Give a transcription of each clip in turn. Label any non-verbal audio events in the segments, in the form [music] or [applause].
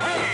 Hey!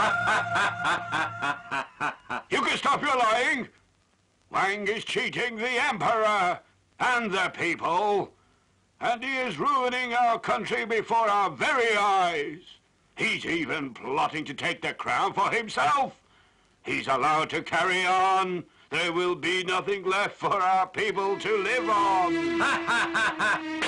[laughs] you can stop your lying. Wang is cheating the emperor and the people. And he is ruining our country before our very eyes. He's even plotting to take the crown for himself. He's allowed to carry on. There will be nothing left for our people to live on. [laughs]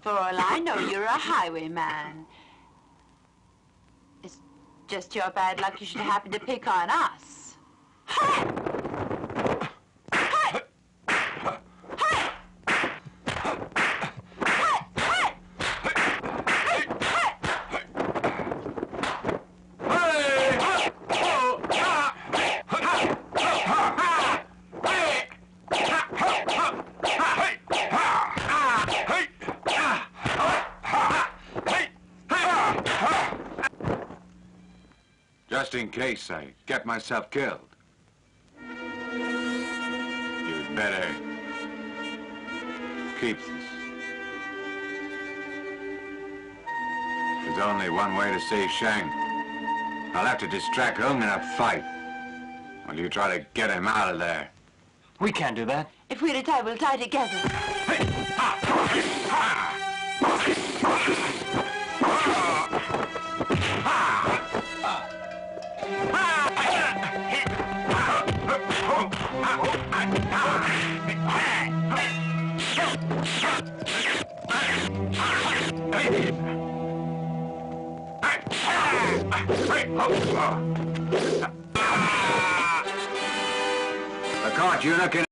for all I know, you're a highwayman. It's just your bad luck you should happen to pick on us. Just in case I get myself killed. You'd better keep this. There's only one way to save Shang. I'll have to distract Ung in a fight. While you try to get him out of there. We can't do that. If we're to tie, we'll tie together. I caught you looking